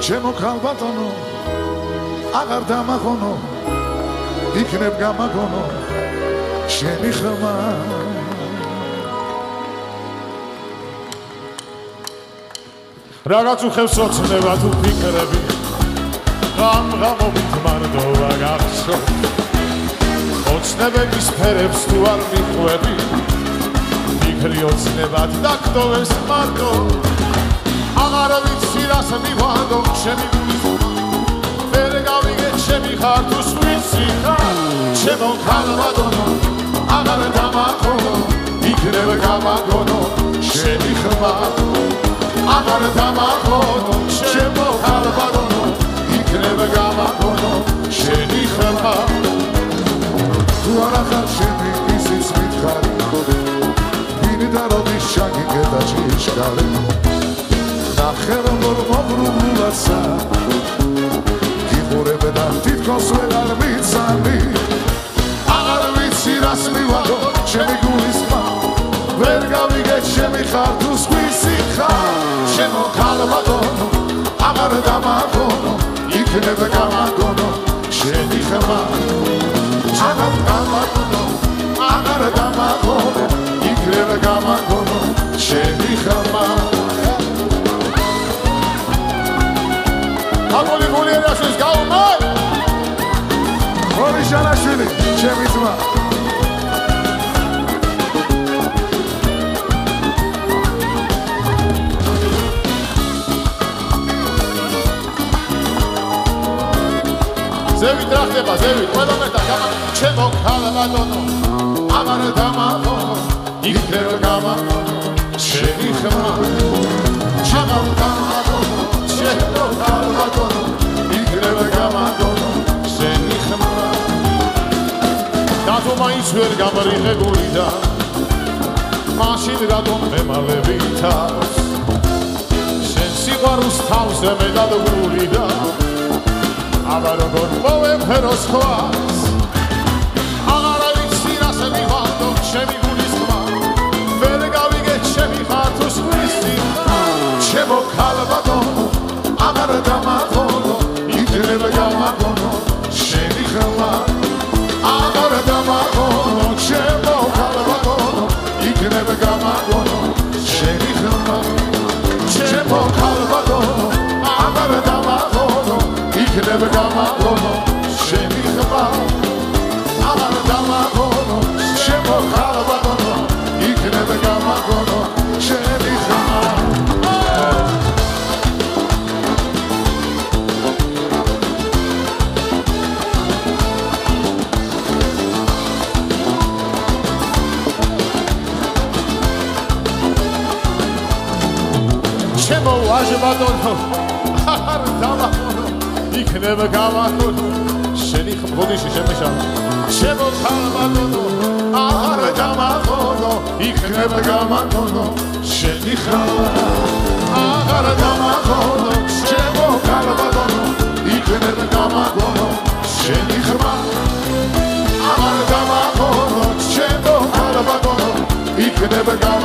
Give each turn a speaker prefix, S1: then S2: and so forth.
S1: ჩემო ქალბატონო აღარ დამახონო იქნებ გამაგონო შენი ხმა. რაღაც უხევს ოცნება თუ ფიქრები? ამ გამობით მარდობა გახსო. ოცნებების ფერებს თუ არ მიხვები ფიქრი ოცნებად დაგდოვეს მარტო აღარ ვიცი რას მივანდო ჩემი ვერ გავიგე ჩემი ხარ თუ სვიცი ხარ ჩემო ქალბატონო აღარ დამახონო იქნებ გამაგონო შენი ხმა. აღარ დამახონო ჩემო ხალბადონო იქნება გამაგონო შენი ხმა. თუ არა ხარ შენი ისიც მითხარი ვინ და როდის შაგიგება ჭიშკარი ნახე რომ მოგრუბულაცა გიხურებ და თითქოს ვერ არ მიცანი აღარ ვიცი რას მივაგო ჩემი გულის ხმა ვერ გავიგე ჩემი ხარ თუ სხვისი ხარ ჩემო ქალბატონო აღარ დამაგონო იქნება გამაგონო შენი ხმა აკოლი გულიერაშვილის გაუმე ორი შანაშვილი ჩემი ძმა. ზევით რა ხდება ზევით ყველა მეტა გამა. ჩემო ქალბატონო აღარ დამახონო იქნება გამა შენი ხმა დათო მაინც ვერ გამრიღე გულიდა მაშინ რატომ მემალები თავს შენ სიყვარულს თავზე მე დადგურიდა აბა როგორ მოვეფერო სხვას აღარ ვიცი რას მივანდო ჩემი გულის ხმა. ვერ გავიგე ჩემი ხართუს ხვისი ჩემო ქალბატონო აღარ დამახონო გამაგონო შენი ხმა აღარ დამაგონო შემო ხალბატონო იქნება გამაგონო შენი ხმა შემო ვაჟბატონო აღარ დამაგონო იქნებ გავახოთო შენი ხმოდიში შემეშა. შემოთავაზო აღარ დამახონო. იქნებ გამახონო შენი ხმა აღარ დამახონო შემოთავაზო იქნებ გამახონო შენი ხმა. აღარ დამახონო შემოთავაზო იქნებ გამახონო